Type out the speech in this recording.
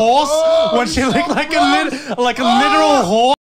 horse when she looked like a lit- like a literal horse.